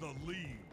the lead.